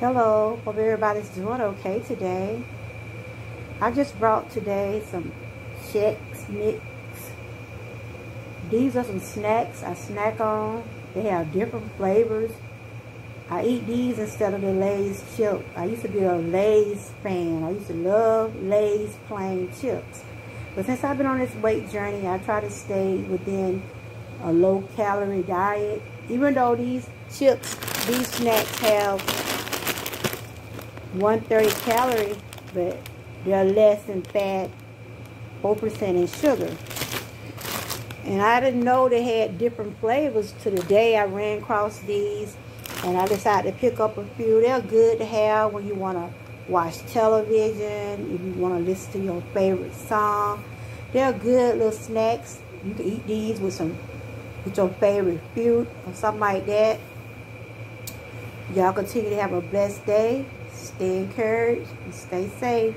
Hello, hope everybody's doing okay today. I just brought today some Chex Mix. These are some snacks I snack on. They have different flavors. I eat these instead of the Lay's chips. I used to be a Lay's fan. I used to love Lay's plain chips. But since I've been on this weight journey, I try to stay within a low calorie diet. Even though these chips, these snacks have 130 calories, but they're less in fat, 4% in sugar. And I didn't know they had different flavors to the day I ran across these. And I decided to pick up a few. They're good to have when you want to watch television, if you want to listen to your favorite song. They're good little snacks. You can eat these with some with your favorite fruit or something like that. Y'all continue to have a blessed day. Stay encouraged and stay safe.